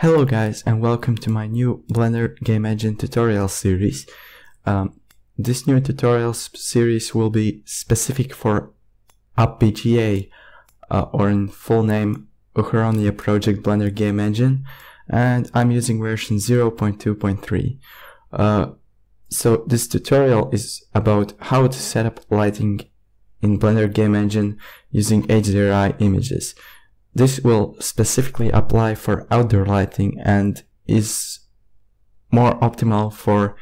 Hello guys and welcome to my new Blender Game Engine tutorial series. Um, this new tutorial series will be specific for UPBGE uh, or in full name Uchronia Project Blender Game Engine and I'm using version 0.2.3. Uh, so this tutorial is about how to set up lighting in Blender Game Engine using HDRI images. This will specifically apply for outdoor lighting and is more optimal for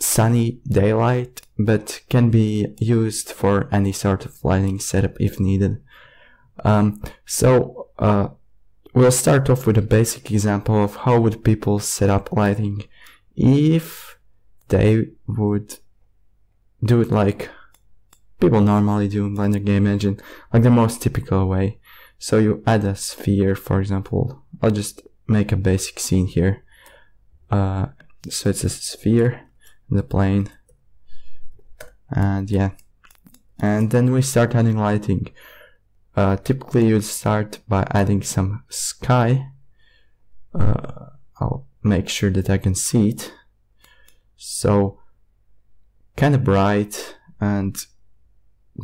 sunny daylight, but can be used for any sort of lighting setup if needed. Um, so uh, we'll start off with a basic example of how would people set up lighting if they would do it like people normally do in Blender Game Engine, like the most typical way. So you add a sphere, for example. I'll just make a basic scene here. Uh, so it's a sphere the plane. And yeah. And then we start adding lighting. Uh, typically you'd start by adding some sky. Uh, I'll make sure that I can see it. So kind of bright and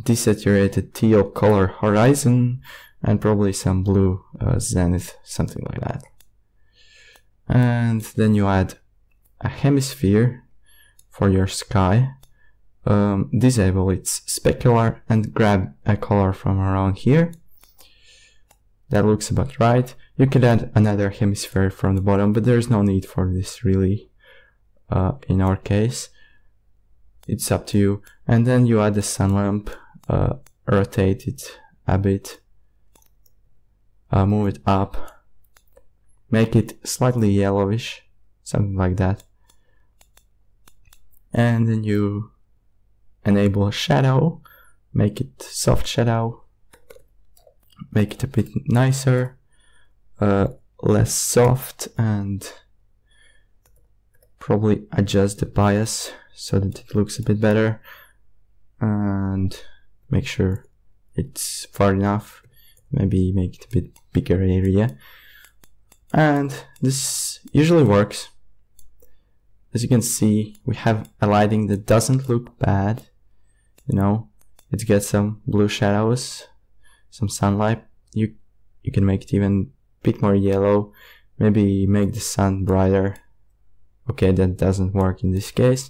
desaturated teal color horizon and probably some blue uh, zenith, something like that. And then you add a hemisphere for your sky. Um, disable its specular and grab a color from around here. That looks about right. You could add another hemisphere from the bottom, but there's no need for this really uh, in our case. It's up to you. And then you add the sun lamp, uh, rotate it a bit uh, move it up, make it slightly yellowish, something like that. And then you enable a shadow, make it soft shadow, make it a bit nicer, uh, less soft and probably adjust the bias so that it looks a bit better. And make sure it's far enough maybe make it a bit bigger area. And this usually works. As you can see we have a lighting that doesn't look bad. You know it gets some blue shadows some sunlight. You you can make it even a bit more yellow. Maybe make the sun brighter. Okay that doesn't work in this case.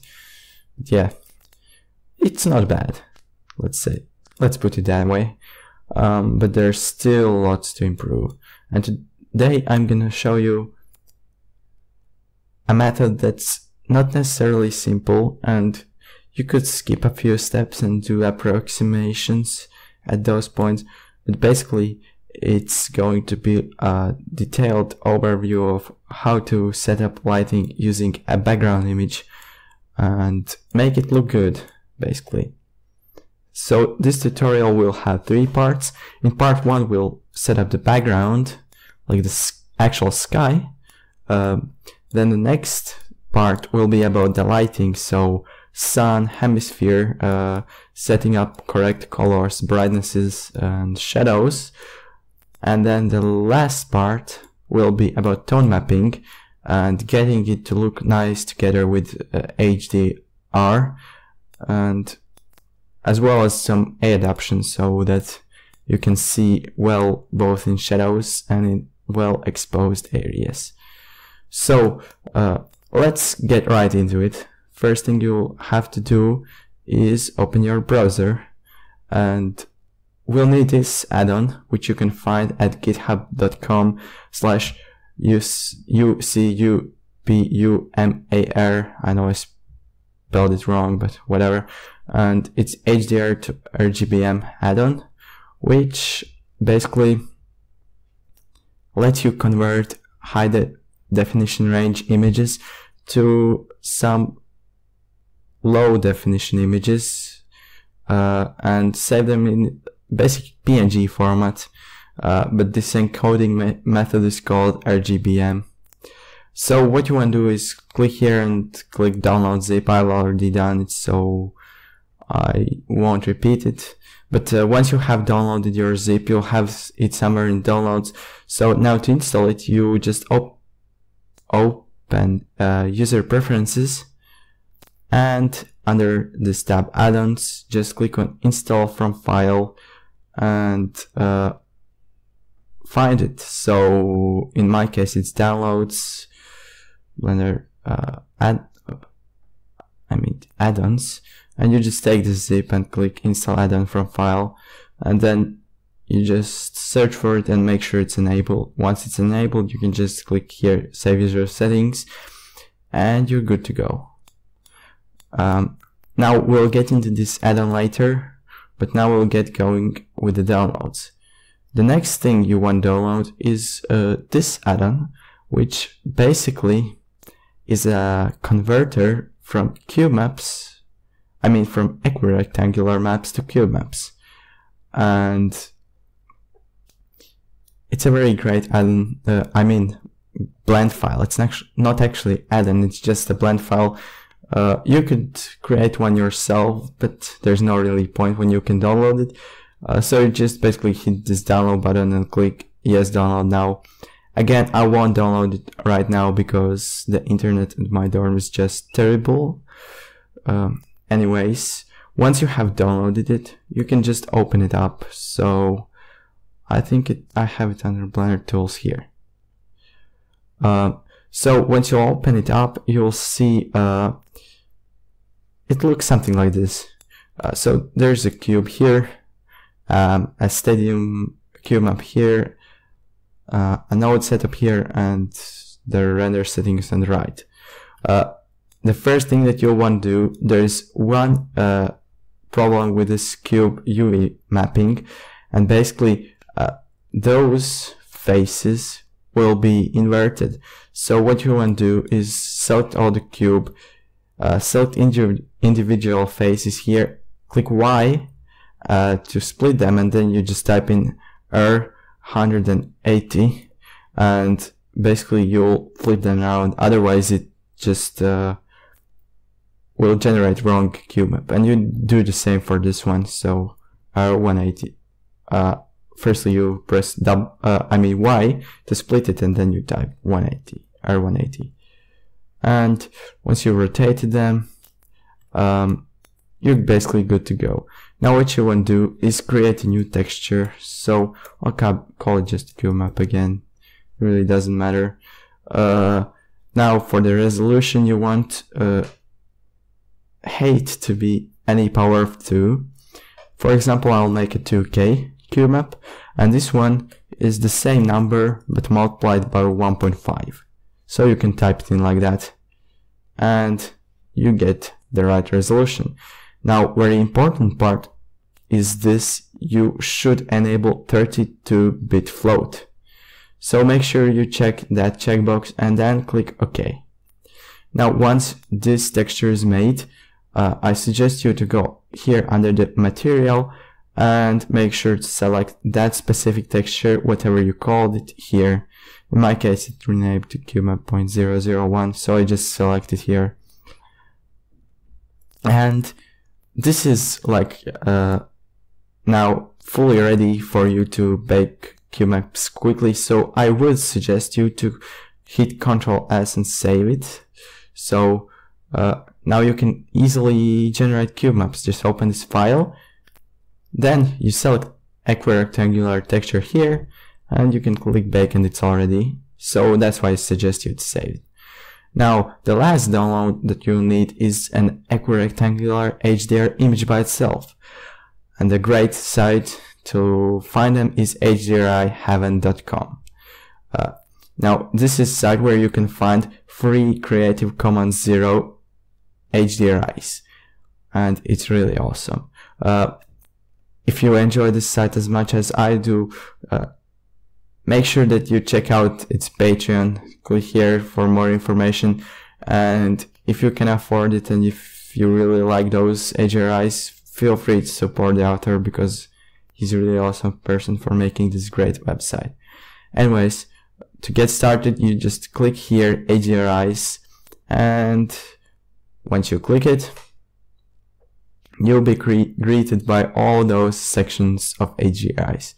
But yeah it's not bad let's say. Let's put it that way um, but there's still lots to improve. And today I'm gonna show you a method that's not necessarily simple and you could skip a few steps and do approximations at those points, but basically it's going to be a detailed overview of how to set up lighting using a background image and make it look good, basically. So this tutorial will have three parts. In part one, we'll set up the background, like the actual sky. Um, then the next part will be about the lighting, so sun, hemisphere, uh, setting up correct colors, brightnesses, and shadows. And then the last part will be about tone mapping and getting it to look nice together with uh, HDR and as well as some eye adaptation so that you can see well both in shadows and in well exposed areas. So uh, let's get right into it. First thing you have to do is open your browser and we'll need this add-on which you can find at github.com slash U-C-U-P-U-M-A-R I know I spelled it wrong but whatever and it's HDR to RGBM add-on, which basically lets you convert high de definition range images to some low definition images uh, and save them in basic PNG format. Uh, but this encoding me method is called RGBM. So what you want to do is click here and click download zip. I've already done it, so I won't repeat it, but uh, once you have downloaded your zip, you'll have it somewhere in downloads. So now to install it, you just op open uh, user preferences and under this tab add-ons, just click on install from file and uh, find it. So in my case, it's downloads, Blender uh, add, I mean add-ons, and you just take the zip and click install add-on from file, and then you just search for it and make sure it's enabled. Once it's enabled, you can just click here, save user settings, and you're good to go. Um, now we'll get into this add-on later, but now we'll get going with the downloads. The next thing you want to download is uh, this add-on, which basically is a converter from cube maps, I mean from equirectangular maps to cube maps. And it's a very great add-on, uh, I mean blend file. It's not actually add-on, it's just a blend file. Uh, you could create one yourself, but there's no really point when you can download it. Uh, so you just basically hit this download button and click yes download now. Again, I won't download it right now because the internet in my dorm is just terrible. Um, anyways, once you have downloaded it, you can just open it up. So I think it, I have it under Blender Tools here. Uh, so once you open it up, you'll see uh, it looks something like this. Uh, so there's a cube here, um, a stadium cube up here, uh, a node setup here, and the render settings on the right. The first thing that you'll want to do, there's one uh, problem with this cube UV mapping, and basically uh, those faces will be inverted. So what you want to do is select all the cube, uh, select individual faces here, click Y uh, to split them, and then you just type in R 180 and basically you'll flip them around otherwise it just uh, will generate wrong cube map and you do the same for this one so R180 uh, firstly you press dub, uh, I mean Y to split it and then you type 180 R180 and once you rotated them um, you're basically good to go now what you want to do is create a new texture. So I'll call it just cube map again. It really doesn't matter. Uh, now for the resolution you want uh, height to be any power of 2. For example, I'll make a 2K cube map and this one is the same number but multiplied by 1.5. So you can type it in like that and you get the right resolution. Now, very important part is this, you should enable 32-bit float. So make sure you check that checkbox and then click OK. Now, once this texture is made, uh, I suggest you to go here under the material and make sure to select that specific texture, whatever you called it here. In my case, it renamed to QMap.001, so I just select it here. And this is like uh, now fully ready for you to bake cube maps quickly. So I would suggest you to hit Ctrl S and save it. So uh, now you can easily generate cube maps. Just open this file. Then you select equirectangular texture here and you can click back and it's already. So that's why I suggest you to save it. Now, the last download that you'll need is an equirectangular HDR image by itself. And the great site to find them is hdrihaven.com. Uh, now, this is a site where you can find free Creative Commons Zero HDRIs. And it's really awesome. Uh, if you enjoy this site as much as I do, uh, make sure that you check out its Patreon. Click here for more information. And if you can afford it and if you really like those HDRIs, feel free to support the author because he's a really awesome person for making this great website. Anyways, to get started, you just click here, HDRIs, and once you click it, you'll be greeted by all those sections of HDRIs.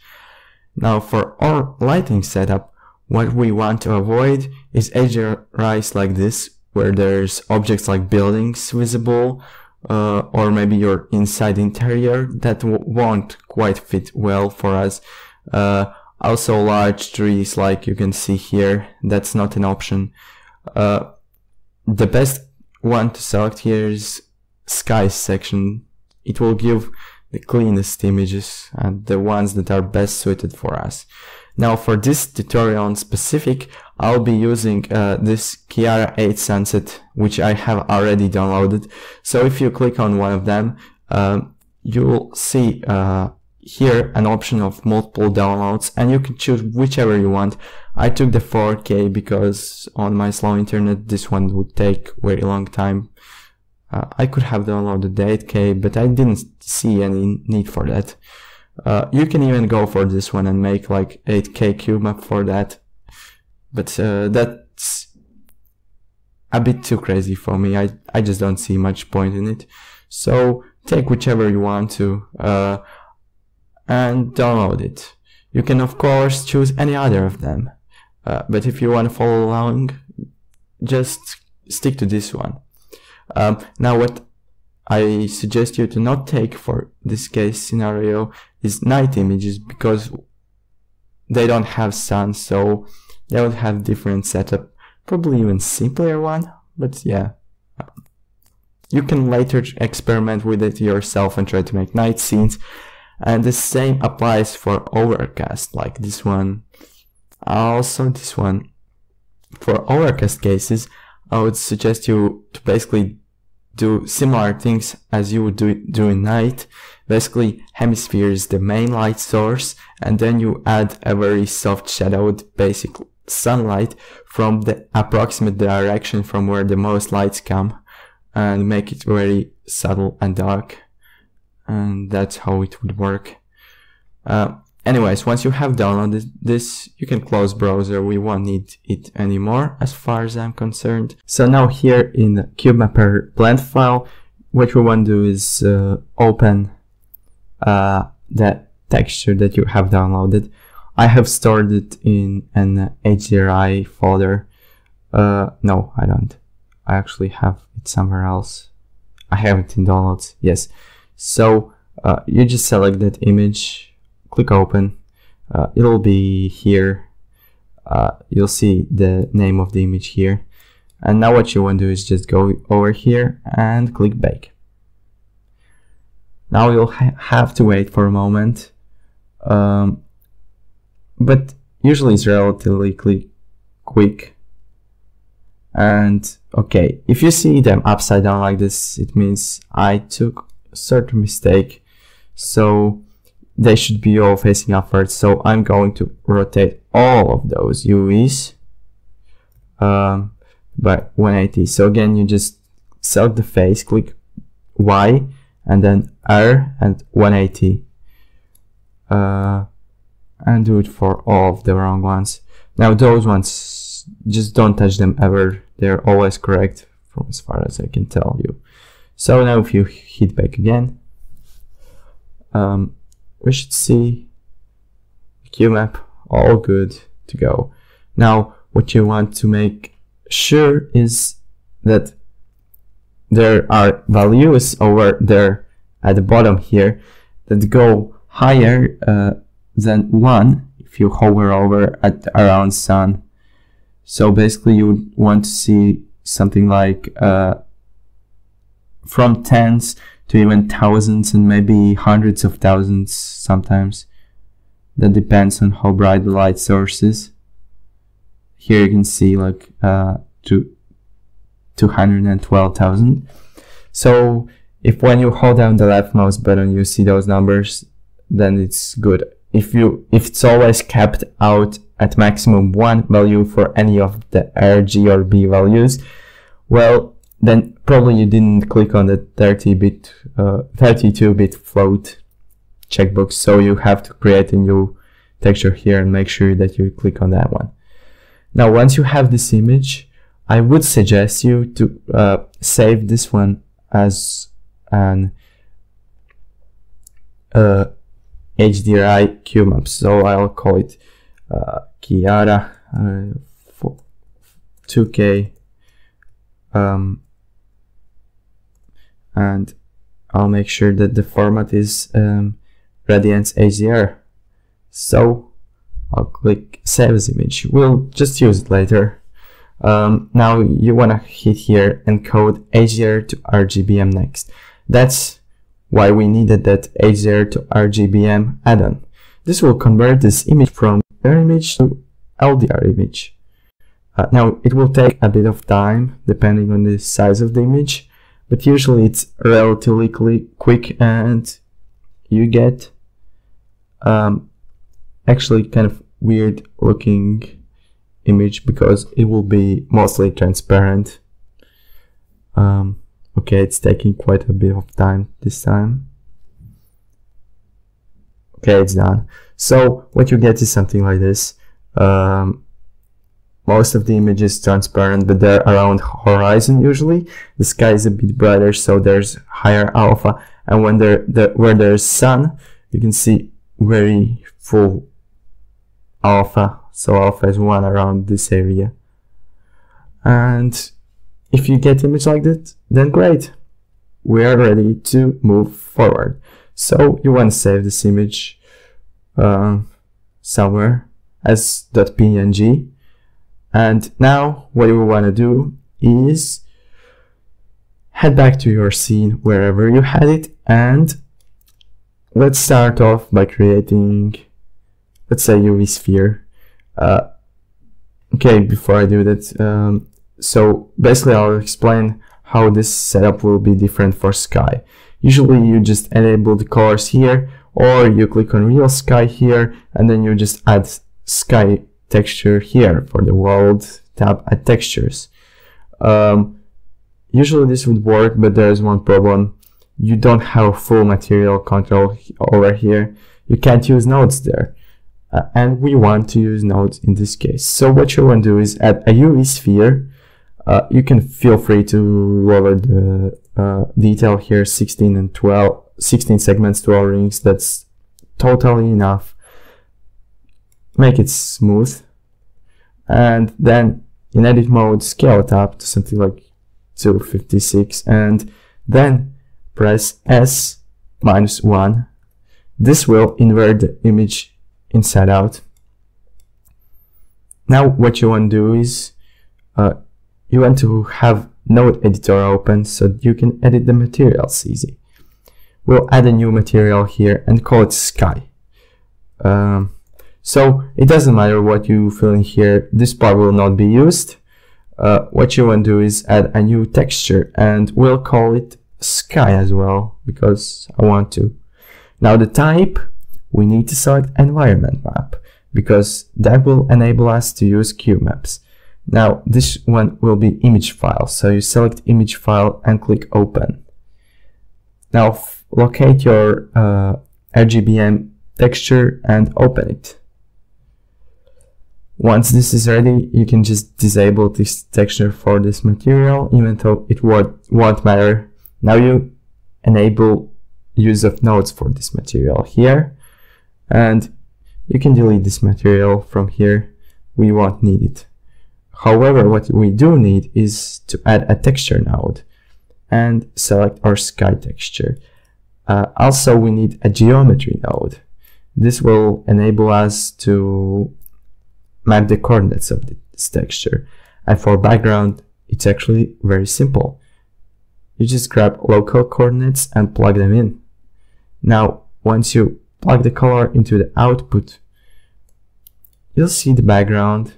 Now for our lighting setup, what we want to avoid is HDRIs like this, where there's objects like buildings visible, uh, or maybe your inside interior that won't quite fit well for us. Uh, also large trees like you can see here, that's not an option. Uh, the best one to select here is sky section. It will give the cleanest images and the ones that are best suited for us. Now for this tutorial in specific, I'll be using uh, this Kiara 8 Sunset, which I have already downloaded. So if you click on one of them, um, you'll see uh, here an option of multiple downloads and you can choose whichever you want. I took the 4K because on my slow internet this one would take very long time. Uh, I could have downloaded the 8K but I didn't see any need for that. Uh, you can even go for this one and make like 8k cube map for that. But uh, that's a bit too crazy for me. I, I just don't see much point in it. So take whichever you want to uh, and download it. You can of course choose any other of them. Uh, but if you want to follow along, just stick to this one. Um, now what I suggest you to not take for this case scenario is night images because they don't have sun so they would have different setup probably even simpler one but yeah you can later experiment with it yourself and try to make night scenes and the same applies for overcast like this one also this one for overcast cases I would suggest you to basically do similar things as you would do during night. Basically, hemisphere is the main light source, and then you add a very soft shadowed basic sunlight from the approximate direction from where the most lights come and make it very subtle and dark. And that's how it would work. Uh, Anyways, once you have downloaded this, you can close browser. We won't need it anymore as far as I'm concerned. So now here in the CubeMapper blend file, what we want to do is uh, open uh, that texture that you have downloaded. I have stored it in an HDRI folder. Uh, no, I don't. I actually have it somewhere else. I have it in downloads, yes. So uh, you just select that image click open uh, it'll be here. Uh, you'll see the name of the image here. And now what you want to do is just go over here and click bake now you'll ha have to wait for a moment um, but usually it's relatively quick. And okay if you see them upside down like this it means I took certain mistake so they should be all facing upwards. So I'm going to rotate all of those UVs um, by 180. So again, you just select the face, click Y, and then R and 180. Uh, and do it for all of the wrong ones. Now those ones, just don't touch them ever. They're always correct from as far as I can tell you. So now if you hit back again, um, we should see QMap all good to go. Now, what you want to make sure is that there are values over there at the bottom here that go higher uh, than 1 if you hover over at around sun. So basically you want to see something like uh, from tens to even thousands and maybe hundreds of thousands sometimes. That depends on how bright the light source is. Here you can see like uh, to 212,000. So if when you hold down the left mouse button you see those numbers, then it's good. If you if it's always kept out at maximum one value for any of the R, G or B values, well then probably you didn't click on the 30-bit, uh, 32-bit float checkbox, so you have to create a new texture here and make sure that you click on that one. Now, once you have this image, I would suggest you to uh, save this one as an uh, HDRI QMAP. So I'll call it uh, Kiara uh, 2K um, and I'll make sure that the format is um, Radiance HDR. So I'll click save as image. We'll just use it later. Um, now you want to hit here and code HDR to RGBM next. That's why we needed that HDR to RGBM add-on. This will convert this image from R image to LDR image. Uh, now it will take a bit of time depending on the size of the image, but usually it's relatively quick and you get um, actually kind of weird looking image because it will be mostly transparent. Um, okay, it's taking quite a bit of time this time. Okay, it's done. So what you get is something like this. Um, most of the image is transparent, but they're around horizon usually. The sky is a bit brighter, so there's higher alpha. And when there, the, where there's sun, you can see very full alpha. So alpha is one around this area. And if you get image like that, then great. We are ready to move forward. So you want to save this image uh, somewhere as .png and now what you want to do is head back to your scene wherever you had it and let's start off by creating let's say UV sphere. Uh, okay before I do that um, so basically I'll explain how this setup will be different for sky. Usually you just enable the colors here or you click on real sky here and then you just add sky texture here for the world tab at textures. Um, usually this would work, but there's one problem. You don't have full material control over here. You can't use nodes there. Uh, and we want to use nodes in this case. So what you want to do is add a UV sphere. Uh, you can feel free to lower the uh, detail here, 16 and 12, 16 segments, 12 rings. That's totally enough make it smooth. And then in edit mode scale it up to something like 256 and then press S minus 1 this will invert the image inside out. Now what you want to do is uh, you want to have node editor open so you can edit the materials easy. We'll add a new material here and call it sky. Um, so it doesn't matter what you fill in here, this part will not be used. Uh, what you want to do is add a new texture and we'll call it sky as well because I want to. Now the type, we need to select environment map because that will enable us to use QMaps. Now this one will be image file. So you select image file and click open. Now locate your uh, RGBM texture and open it. Once this is ready, you can just disable this texture for this material, even though it won't, won't matter. Now you enable use of nodes for this material here, and you can delete this material from here. We won't need it. However, what we do need is to add a texture node and select our sky texture. Uh, also, we need a geometry node. This will enable us to map the coordinates of this texture. And for background, it's actually very simple. You just grab local coordinates and plug them in. Now, once you plug the color into the output, you'll see the background.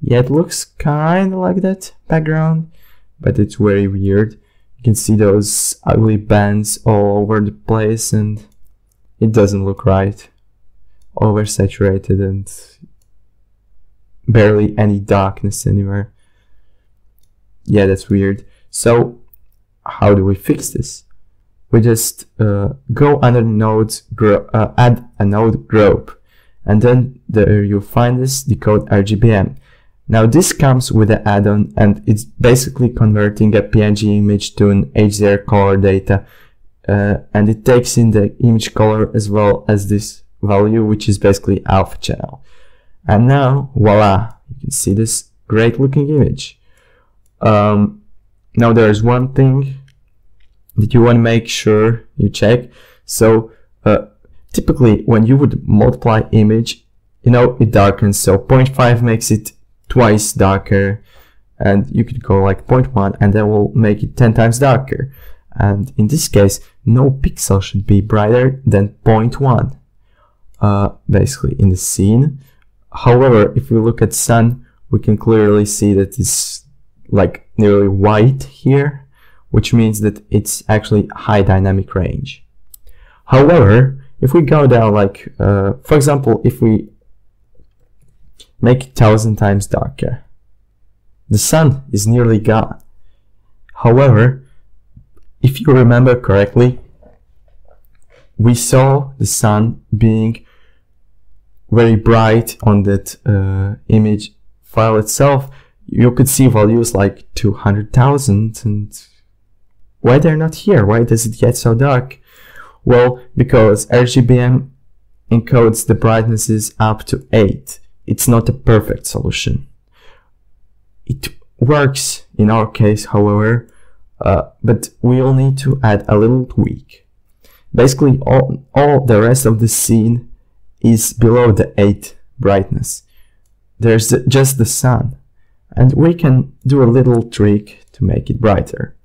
Yeah, it looks kind of like that background, but it's very weird. You can see those ugly bands all over the place and it doesn't look right. Oversaturated and barely any darkness anywhere. Yeah, that's weird. So how do we fix this? We just uh, go under nodes, uh, add a node group, and then there you find this decode RGBM. Now this comes with an add-on and it's basically converting a PNG image to an HDR color data uh, and it takes in the image color as well as this value, which is basically alpha channel. And now, voila, you can see this great looking image. Um, now there's one thing that you want to make sure you check. So uh, typically when you would multiply image, you know, it darkens. So 0.5 makes it twice darker and you could go like 0.1 and that will make it 10 times darker. And in this case, no pixel should be brighter than 0.1, uh, basically in the scene. However, if we look at sun, we can clearly see that it's like nearly white here, which means that it's actually high dynamic range. However, if we go down like, uh, for example, if we make it thousand times darker, the sun is nearly gone. However, if you remember correctly, we saw the sun being very bright on that uh, image file itself. You could see values like 200,000 and why they're not here? Why does it get so dark? Well, because RGBM encodes the brightnesses up to 8. It's not a perfect solution. It works in our case, however, uh, but we'll need to add a little tweak. Basically, all, all the rest of the scene is below the 8 brightness. There's just the sun, and we can do a little trick to make it brighter.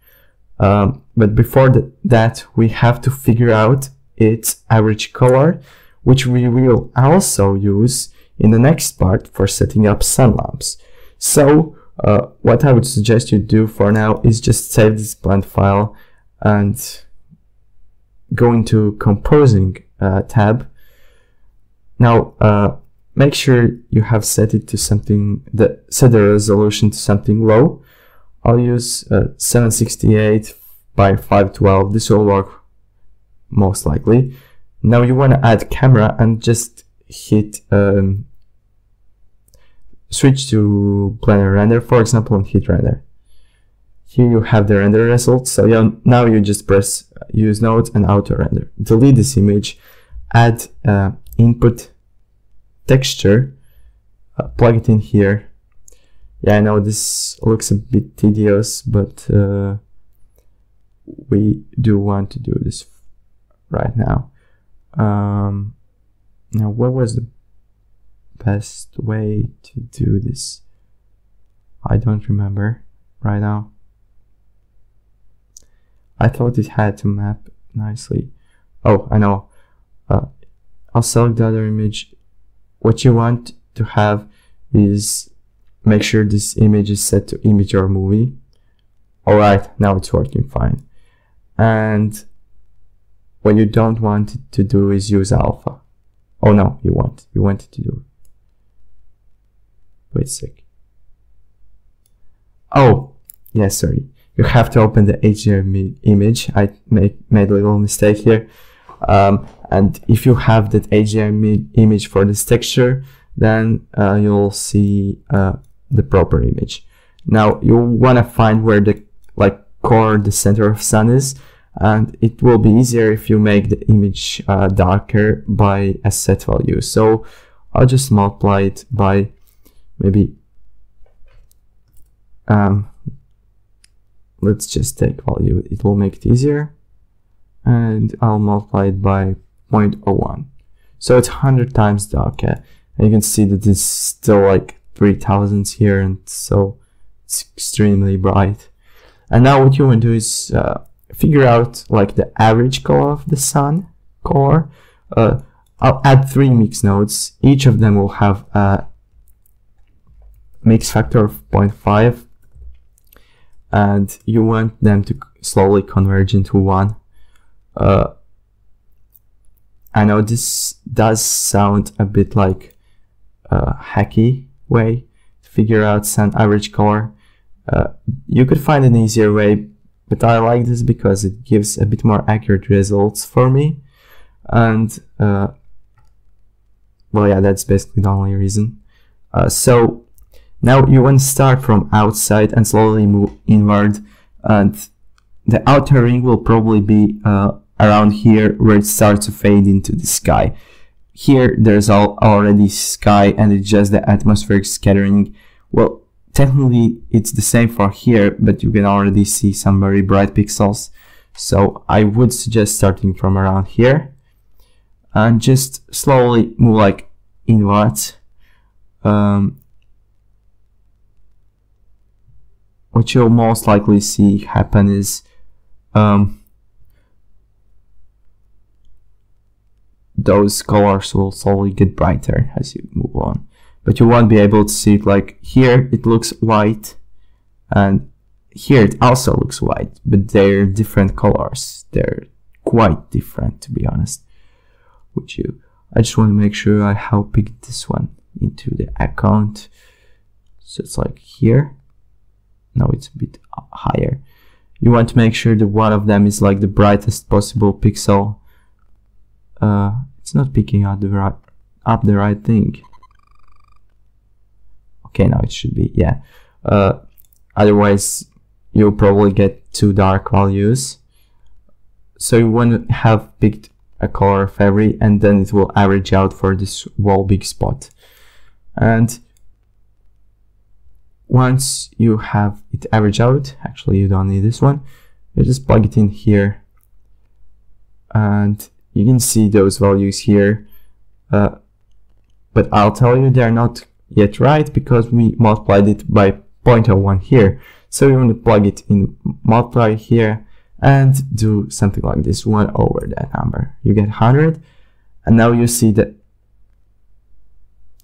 Um, but before that, we have to figure out its average color, which we will also use in the next part for setting up sun lamps. So uh, what I would suggest you do for now is just save this blend file and go into compositing uh, tab. Now uh, make sure you have set it to something that set the resolution to something low. I'll use uh, 768 by 512. This will work most likely. Now you want to add camera and just hit um, switch to Blender render, for example, and hit render. Here you have the render results. So yeah, now you just press use node and auto render. Delete this image, add uh, input texture, uh, plug it in here. Yeah, I know this looks a bit tedious, but uh, we do want to do this right now. Um, now, what was the best way to do this? I don't remember right now. I thought it had to map nicely. Oh, I know. Uh, I'll select the other image. What you want to have is make sure this image is set to image or movie. Alright, now it's working fine. And what you don't want it to do is use alpha. Oh no, you want. You want it to do Wait a sec. Oh, yeah, sorry. You have to open the HDRI image. I make, made a little mistake here. Um, and if you have that HDRI image for this texture, then uh, you'll see uh, the proper image. Now you want to find where the like core, the center of sun is, and it will be easier if you make the image uh, darker by a set value. So I'll just multiply it by maybe um, let's just take value it will make it easier and I'll multiply it by 0.01 so it's 100 times darker and you can see that it's still like 3000 here and so it's extremely bright. And now what you want to do is uh, figure out like the average color of the sun core uh, I'll add three mix nodes. Each of them will have a mix factor of 0.5 and you want them to slowly converge into one. Uh, I know this does sound a bit like a hacky way to figure out sun average color. Uh, you could find an easier way, but I like this because it gives a bit more accurate results for me. And, uh, well, yeah, that's basically the only reason. Uh, so now you want to start from outside and slowly move inward and the outer ring will probably be uh, around here where it starts to fade into the sky. Here there's all, already sky and it's just the atmospheric scattering. Well, technically it's the same for here, but you can already see some very bright pixels. So I would suggest starting from around here and just slowly move like inwards. Um, what you'll most likely see happen is um, those colors will slowly get brighter as you move on. But you won't be able to see it like here it looks white and here it also looks white but they're different colors. They're quite different to be honest with you. I just want to make sure I have picked this one into the account. So it's like here. Now it's a bit higher you want to make sure that one of them is like the brightest possible pixel. Uh, it's not picking up the right up the right thing. Okay now it should be yeah. Uh, otherwise you'll probably get too dark values. So you want to have picked a color of every and then it will average out for this whole big spot. And once you have it average out actually you don't need this one you just plug it in here. And you can see those values here. Uh, but I'll tell you they're not yet right because we multiplied it by 0.01 here. So we want to plug it in multiply here and do something like this 1 over that number. You get 100 and now you see that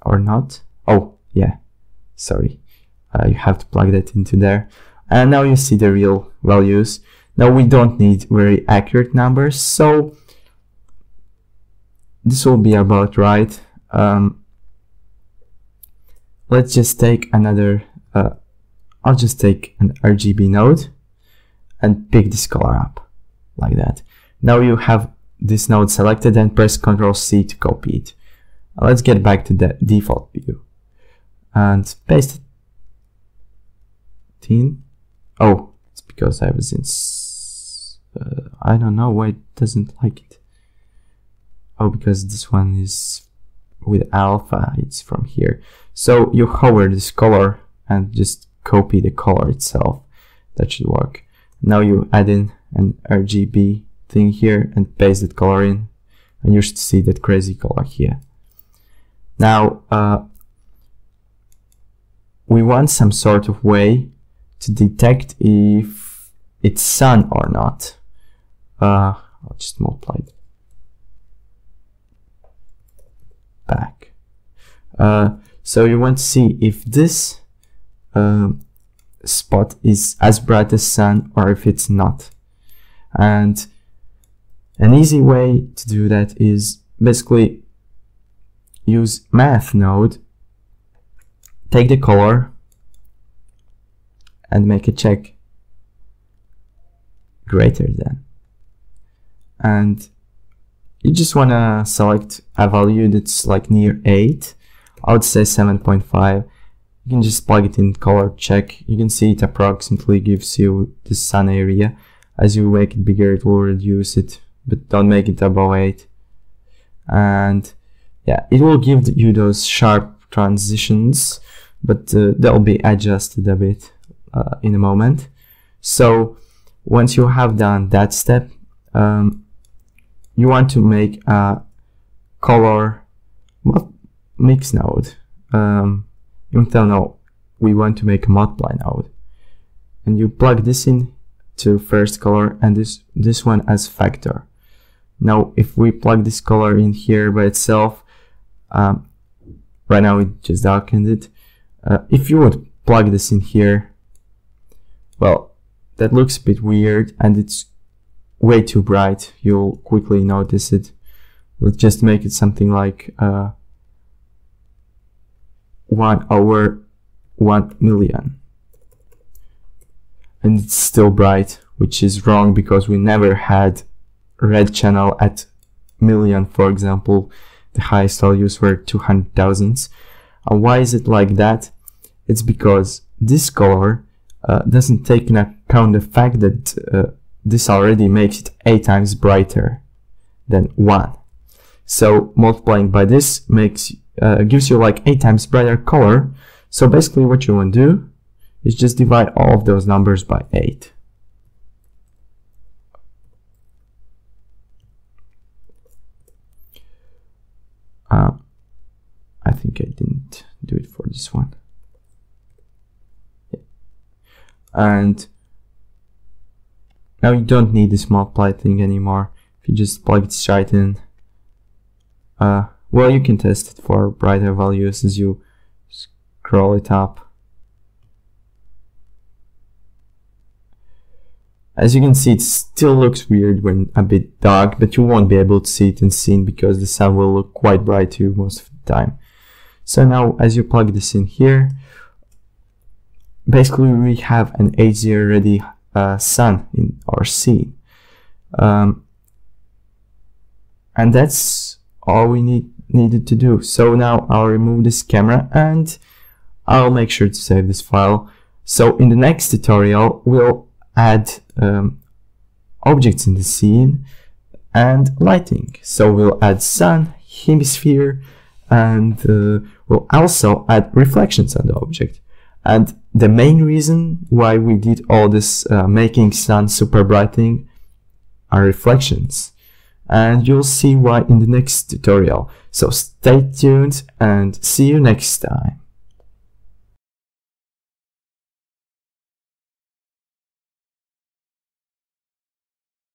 or not? Oh yeah sorry you have to plug that into there. And now you see the real values. Now we don't need very accurate numbers so this will be about right. Um, let's just take another uh, I'll just take an RGB node and pick this color up like that. Now you have this node selected and press Ctrl C to copy it. Let's get back to the default view and paste it Oh, it's because I was in. Uh, I don't know why it doesn't like it. Oh, because this one is with alpha, it's from here. So you hover this color and just copy the color itself. That should work. Now you add in an RGB thing here and paste that color in and you should see that crazy color here. Now, uh, we want some sort of way to detect if it's sun or not. Uh, I'll just multiply it back. Uh, so you want to see if this uh, spot is as bright as sun or if it's not. And an easy way to do that is basically use math node, take the color, and make a check greater than. And you just want to select a value that's like near 8. I would say 7.5. You can just plug it in color check. You can see it approximately gives you the sun area. As you make it bigger, it will reduce it, but don't make it above 8. And yeah, it will give you those sharp transitions, but uh, they'll be adjusted a bit uh, in a moment. So once you have done that step, um, you want to make a color well, mix node. Um, you tell we want to make a multiply node. And you plug this in to first color and this, this one as factor. Now, if we plug this color in here by itself, um, right now it just darkened it. Uh, if you would plug this in here, well, that looks a bit weird and it's way too bright. You'll quickly notice it. Let's just make it something like uh, 1 over 1 million. And it's still bright, which is wrong because we never had red channel at million, for example. The highest values were 200,000. And why is it like that? It's because this color uh, doesn't take into account the fact that uh, this already makes it 8 times brighter than 1. So multiplying by this makes uh, gives you like 8 times brighter color. So basically what you want to do is just divide all of those numbers by 8. Uh, I think I didn't do it for this one. Yeah. And now you don't need this multiply thing anymore. If you just plug it straight in. Uh, well, you can test it for brighter values as you scroll it up. As you can see, it still looks weird when a bit dark, but you won't be able to see it in scene because the sun will look quite bright to you most of the time. So now, as you plug this in here, basically we have an HDR ready uh, sun in our scene. Um, and that's all we need needed to do. So now I'll remove this camera and I'll make sure to save this file. So in the next tutorial, we'll add um, objects in the scene and lighting. So we'll add sun, hemisphere, and uh, we'll also add reflections on the object. And the main reason why we did all this uh, making sun super brighting are reflections. And you'll see why in the next tutorial. So stay tuned and see you next time.